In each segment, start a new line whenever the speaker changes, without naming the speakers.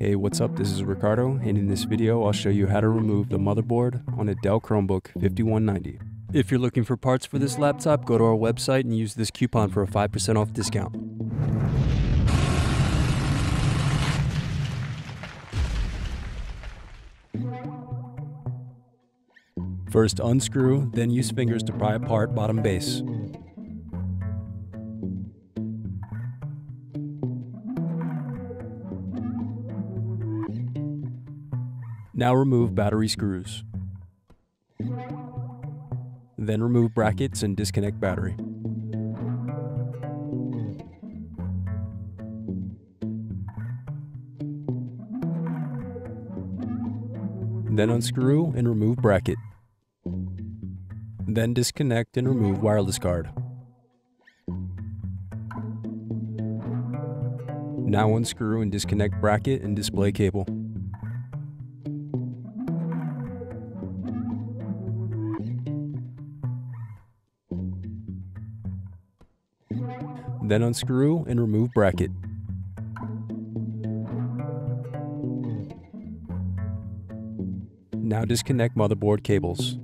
Hey, what's up? This is Ricardo, and in this video, I'll show you how to remove the motherboard on a Dell Chromebook 5190. If you're looking for parts for this laptop, go to our website and use this coupon for a 5% off discount. First unscrew, then use fingers to pry apart bottom base. Now remove battery screws. Then remove brackets and disconnect battery. Then unscrew and remove bracket. Then disconnect and remove wireless card. Now unscrew and disconnect bracket and display cable. Then unscrew and remove bracket. Now disconnect motherboard cables.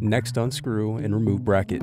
Next unscrew and remove bracket.